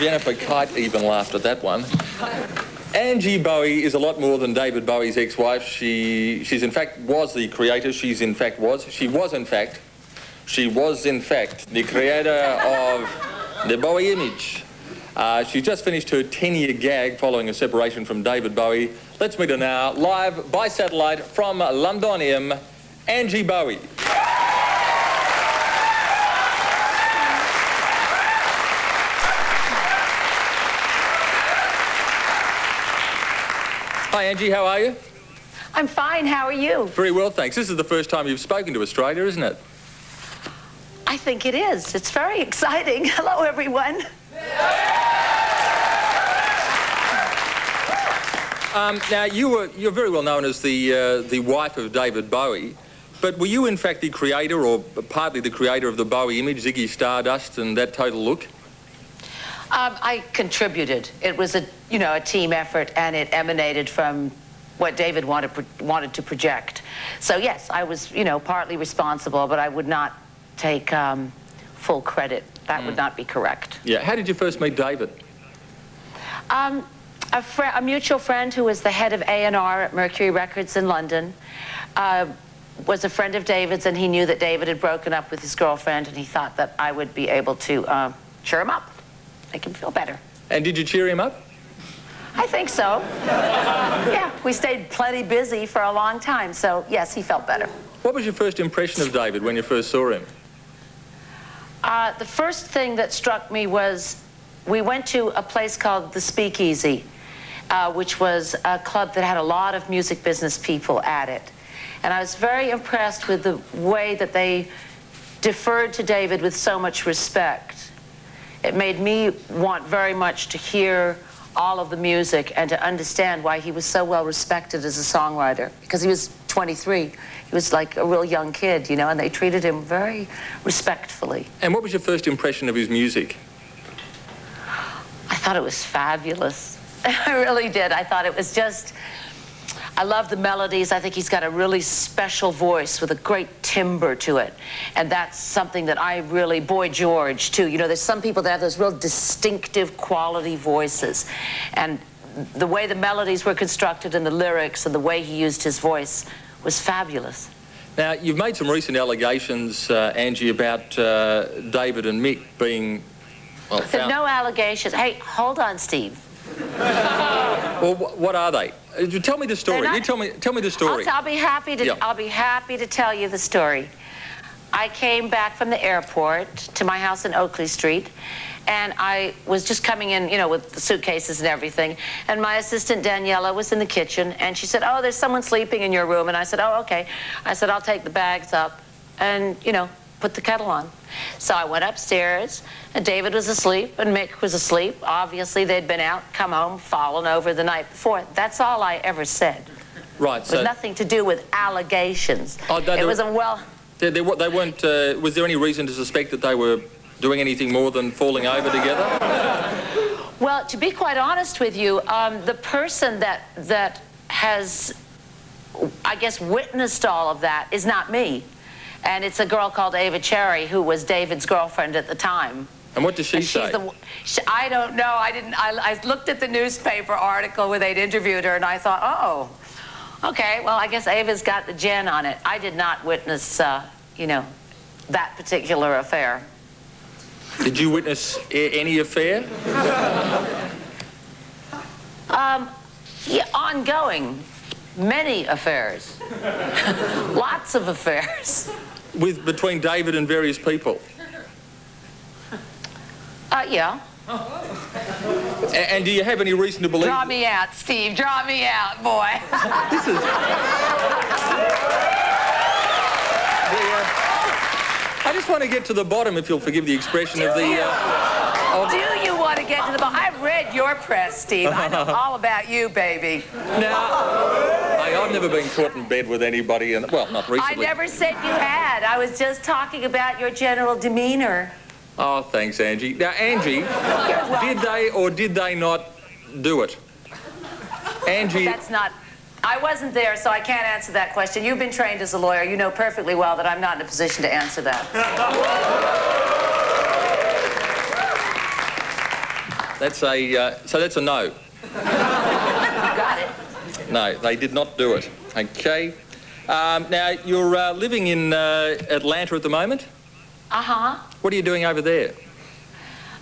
Jennifer Kite even laughed at that one. Angie Bowie is a lot more than David Bowie's ex-wife. She, she's in fact was the creator. She's in fact was. She was in fact. She was in fact the creator of the Bowie image. Uh, she just finished her 10-year gag following a separation from David Bowie. Let's meet her now, live by satellite from Londonium, Angie Bowie. Hi, Angie. How are you? I'm fine. How are you? Very well, thanks. This is the first time you've spoken to Australia, isn't it? I think it is. It's very exciting. Hello, everyone. Um, now, you were, you're very well known as the, uh, the wife of David Bowie, but were you in fact the creator or partly the creator of the Bowie image, Ziggy Stardust and that total look? Um, I contributed. It was a, you know, a team effort, and it emanated from what David wanted wanted to project. So yes, I was, you know, partly responsible, but I would not take um, full credit. That mm. would not be correct. Yeah. How did you first meet David? Um, a, a, mutual friend who was the head of A&R at Mercury Records in London uh, was a friend of David's, and he knew that David had broken up with his girlfriend, and he thought that I would be able to uh, cheer him up make him feel better. And did you cheer him up? I think so. yeah, we stayed plenty busy for a long time, so yes, he felt better. What was your first impression of David when you first saw him? Uh, the first thing that struck me was we went to a place called the Speakeasy, uh, which was a club that had a lot of music business people at it. And I was very impressed with the way that they deferred to David with so much respect. It made me want very much to hear all of the music and to understand why he was so well respected as a songwriter because he was 23. He was like a real young kid, you know, and they treated him very respectfully. And what was your first impression of his music? I thought it was fabulous. I really did. I thought it was just I love the melodies. I think he's got a really special voice with a great timbre to it. And that's something that I really, Boy George, too. You know, there's some people that have those real distinctive quality voices. And the way the melodies were constructed and the lyrics and the way he used his voice was fabulous. Now, you've made some recent allegations, uh, Angie, about uh, David and Mick being, well, There's no allegations. Hey, hold on, Steve. well, what are they? Uh, tell me the story. Not, you tell me. Tell me the story. I'll, I'll be happy to. Yeah. I'll be happy to tell you the story. I came back from the airport to my house in Oakley Street, and I was just coming in, you know, with the suitcases and everything. And my assistant Daniela was in the kitchen, and she said, "Oh, there's someone sleeping in your room." And I said, "Oh, okay." I said, "I'll take the bags up, and you know, put the kettle on." So I went upstairs, and David was asleep, and Mick was asleep. Obviously, they'd been out, come home, fallen over the night before. That's all I ever said. Right. So nothing to do with allegations. Oh, it was a well. They, they, they weren't. Uh, was there any reason to suspect that they were doing anything more than falling over together? Well, to be quite honest with you, um, the person that that has, I guess, witnessed all of that is not me. And it's a girl called Ava Cherry, who was David's girlfriend at the time. And what does she say? The, she, I don't know. I didn't. I, I, looked at the newspaper article where they'd interviewed her, and I thought, oh, okay. Well, I guess Ava's got the gen on it. I did not witness, uh, you know, that particular affair. Did you witness any affair? um, yeah, ongoing, many affairs, lots of affairs with between David and various people? Uh, yeah. And do you have any reason to believe? Draw me out, Steve. Draw me out, boy. this is. I just want to get to the bottom, if you'll forgive the expression, do of the. Uh, of... Do you want to get to the bottom? I've read your press, Steve. I know all about you, baby. Now. I've never been caught in bed with anybody, and well, not recently. I never said you had. I was just talking about your general demeanor. Oh, thanks, Angie. Now, Angie, did they or did they not do it? Angie. That's not. I wasn't there, so I can't answer that question. You've been trained as a lawyer. You know perfectly well that I'm not in a position to answer that. That's a, uh, so that's a no. Got it. No, they did not do it. Okay. Um, now, you're uh, living in uh, Atlanta at the moment. Uh-huh. What are you doing over there?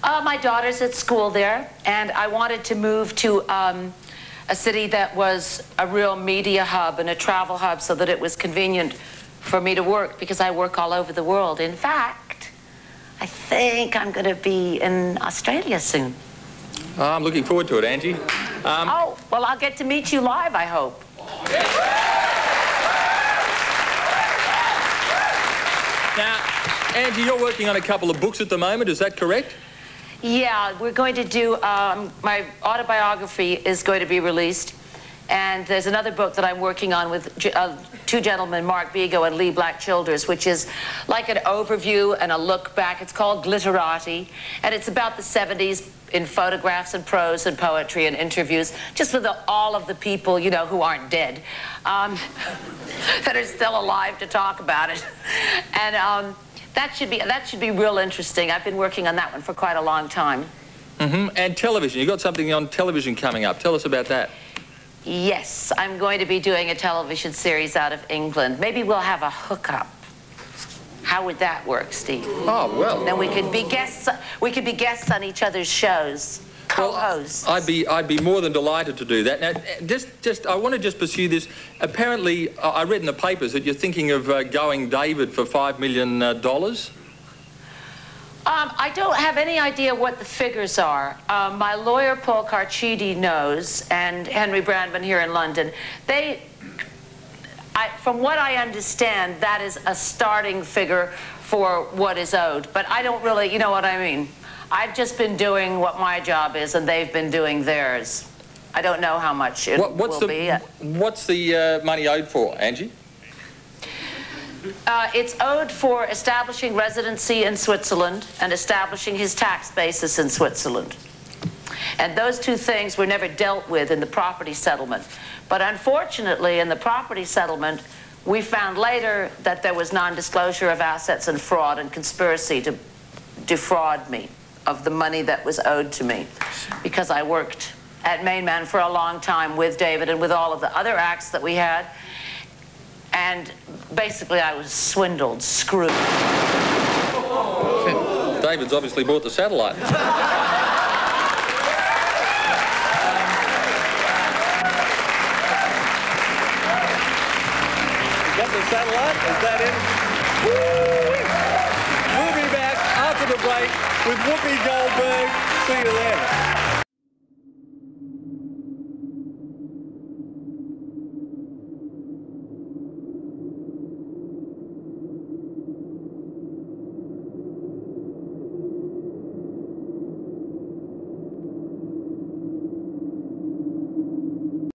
Uh, my daughter's at school there, and I wanted to move to um, a city that was a real media hub and a travel hub so that it was convenient for me to work because I work all over the world. In fact, I think I'm going to be in Australia soon. Oh, I'm looking forward to it, Angie. Um, Oh, well, I'll get to meet you live, I hope. now, Angie, you're working on a couple of books at the moment, is that correct? Yeah, we're going to do, um, my autobiography is going to be released. And there's another book that I'm working on with uh, two gentlemen, Mark Vigo and Leee Black Childers, which is like an overview and a look back. It's called Glitterati, and it's about the 70s in photographs and prose and poetry and interviews, just with the, all of the people, you know, who aren't dead, um, that are still alive to talk about it. And um, that should be that should be real interesting. I've been working on that one for quite a long time. Mm -hmm. And television. You've got something on television coming up. Tell us about that. Yes, I'm going to be doing a television series out of England. Maybe we'll have a hookup. How would that work, Steve? Oh, well. Then we could be guests. We could be guests on each other's shows, co-hosts. I'd be, I'd be more than delighted to do that. Now, just, just, I want to just pursue this. Apparently, I read in the papers that you're thinking of uh, going David for five million uh, dollars. Um, I don't have any idea what the figures are. Um, my lawyer, Paul Carchidi, knows, and Henry Brandman here in London. They, I, from what I understand, that is a starting figure for what is owed. But I don't really, you know what I mean. I've just been doing what my job is, and they've been doing theirs. I don't know how much it What, what's will the, be. what's the uh, money owed for, Angie? Uh, it's owed for establishing residency in Switzerland and establishing his tax basis in Switzerland. And those two things were never dealt with in the property settlement. But unfortunately, in the property settlement, we found later that there was non-disclosure of assets and fraud and conspiracy to defraud me of the money that was owed to me because I worked at Mainman for a long time with David and with all of the other acts that we had. And basically, I was swindled, screwed. David's obviously bought the satellite. Got the satellite? Is that it? We'll be back after the break with Whoopi Goldberg. See you then.